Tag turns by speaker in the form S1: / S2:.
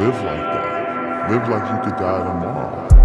S1: Live like that. Live like you could die tomorrow.